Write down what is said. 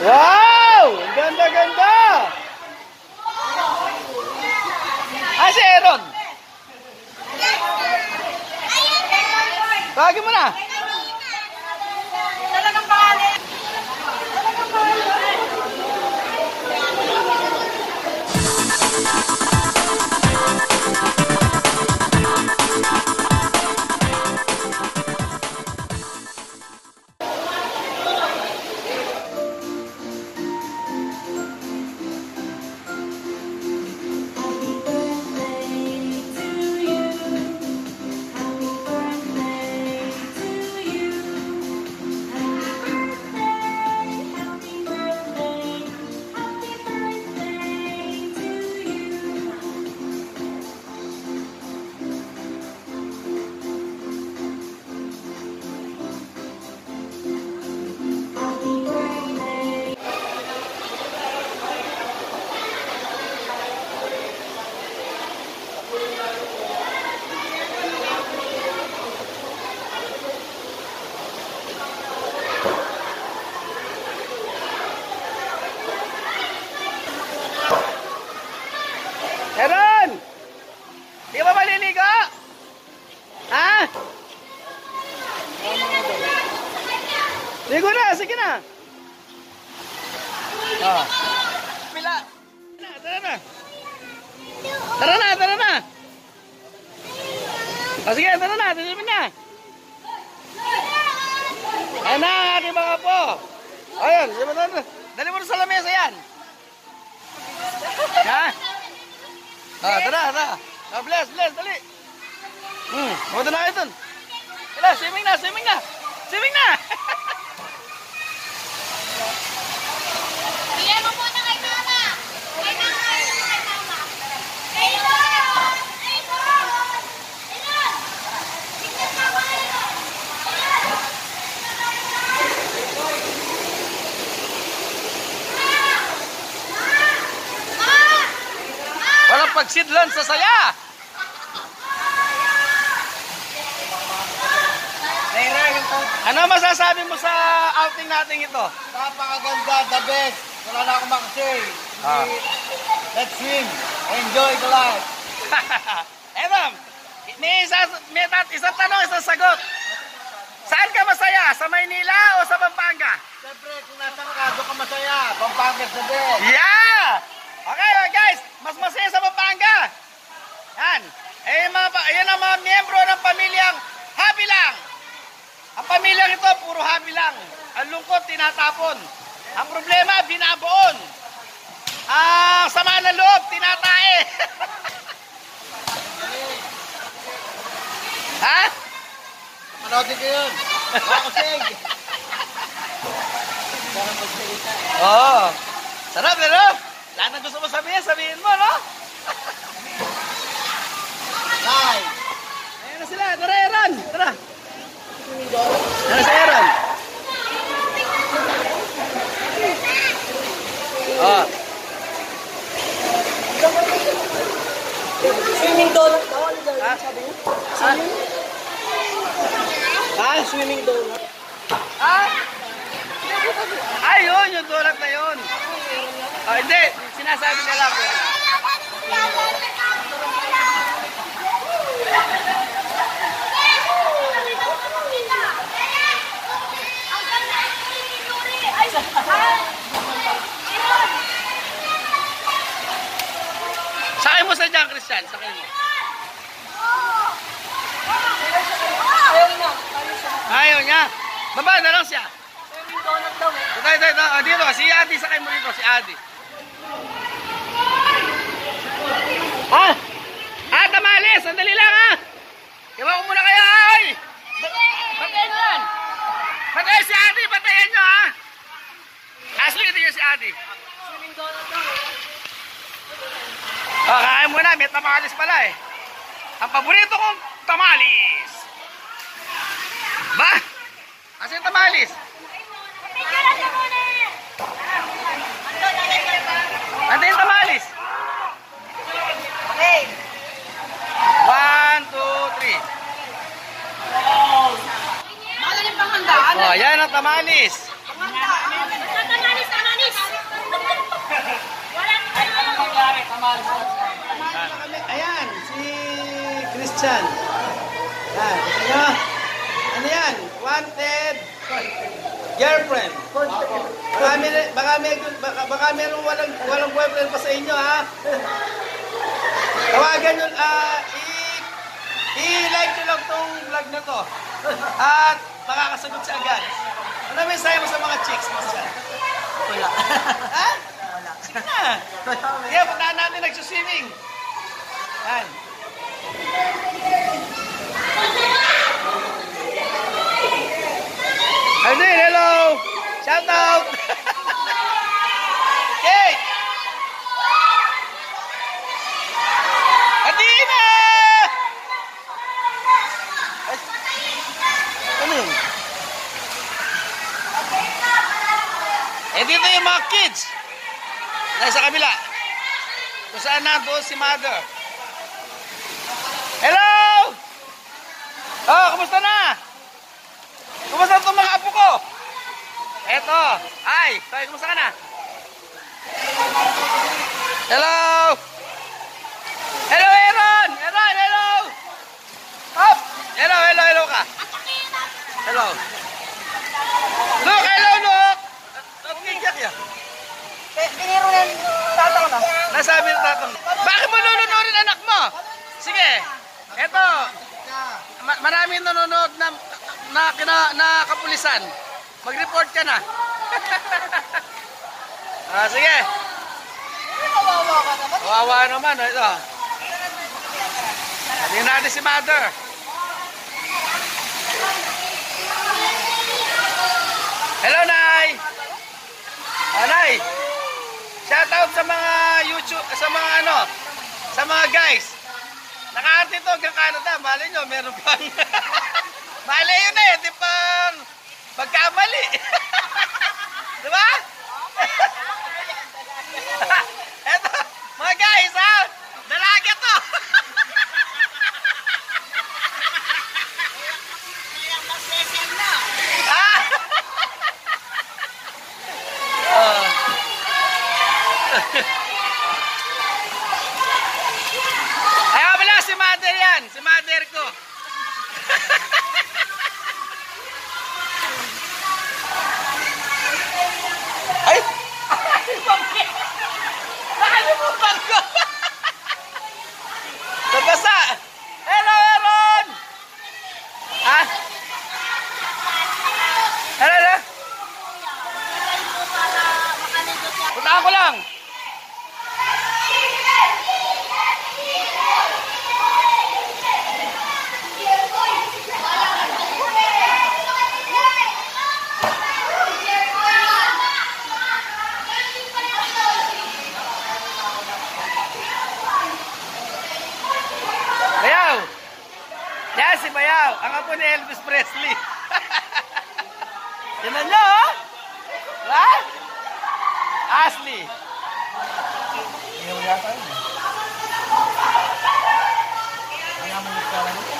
Wow! Ganda, ganda! Ah, si Aaron. Tawagin mo na. Aaron! Di ba maliligo? Ha? Ligo na, sige na. Oh. Pila. Tara na. Tara na, tara na. O sige, tara na, tara na. Ayan na, ang ating mga po. Na? Dali mo na sa lamesa yan. Ha? Ah, tara, tara. Ah, bless, bless, dali. Hmm, punta na kayo dun. Tara, swimming na, swimming na. Swimming na! pagsidlan sa saya. Ano masasabi mo sa outing natin ito? Napakaganda, the best. Wala na akong makasay. Ah. Let's swim. Enjoy the life. Eto, may, isa, may tat, isang tanong, isang sagot. Saan ka masaya? Sa Maynila o sa Pampanga? Siyempre, kung nasa doon ka masaya. Pampangit the best. Yeah! Okay, okay, guys, mas masaya sa Pampanga. Yan. Eh, mga, ayan ang mga miyembro ng pamilyang happy lang. Ang pamilyang ito, puro happy lang. Ang lungkot, tinatapon. Ang problema, binaboon. Ah, sama ng loob, tinatae. ha? Manoodin ko yun. Makasig. Oo. Sarap, sarap. Lahat ng gusto mo sabihin, sabihin mo, no? Live. Ayan na sila. Tara, Aaron. Tara. Ano si Aaron? Oh. Swimming donut daw, ano? Ha? Ah, swimming donut. Ah? Ay, yun. Yung donut na yun. Oh, hindi. Sinasabi na lang. Sakay mo sa dyan, Christian. Sakay mo. Ayaw na. Ayaw siya. Ayaw niya. Baba na lang siya. Ito, ito, ito. Ah, dito, si Adi, sakay mo dito, si Adi. Ah! Ah, tamali! Sandali lang, ha! Iwan ko muna kayo! Ba- Batayin nyo yan! Batayin si Adi! Batayin nyo, ha! Ashley, ito yung si Adi. Oh, kain muna. May tamalis pala, eh. Ang paborito kong tamalis. Ba? Asan tamalis? Ante yung tamalis? Okay. One, two, three. Wow. Magaling panghandaan. Oh, yan ang tamalis. Tamalis, tamalis. Ayan, si Christian. Ayan, ano yan? Wanted girlfriend. Baka, may, baka, may, baka, baka merong walang, walang boyfriend pa sa inyo, ha? Tawagan nyo, ah, i- i-like nyo lang tong vlog na to. At makakasagot siya agad. Ano mensahe mo sa mga chicks mo siya? Wala. Ha? Wala. Sige na. Kaya puntahan natin nagsuswimming. Yan. Aldin, hello! Shout out! Kate! Adina! Ano yun? Eh dito yung mga kids. Nasa kabila. Kung saan nandoon si mother. Hello! Oh, kumusta na? Kumusta ko? Eto. Ay, Toy, kumusta ka na? Hello! Hello, Aaron! Aaron, hello! Hop! Hello, hello, hello ka. Hello. Look, hello, look! Ba't kikyak yan? Piniro na yung tatang na. Nasabi ng tatang. Bakit mo nununurin anak mo? Sige. Eto. Ma- maraming nanonood na na, na, na kapulisan. Mag-report ka na. ah, sige. Kawawa ka naman. Kawawa naman. oh, Ito. Tingnan natin si mother. Hello, Nay. Oh, Nay. Shout out sa mga YouTube, sa mga ano, sa mga guys. Nakaarte to hanggang Canada. Mali nyo, meron pang... Mali yun eh, di pang pagkamali. di ba? Eto, mga guys ha, dalaga to. Ah! Ah. Ay, wala si mother yan. Si mother ¡Ay, Ang apo ni Elvis Presley. Tinan nyo, oh! Ha? Ashley. Ayaw yata yun. Ayaw mo yung pala.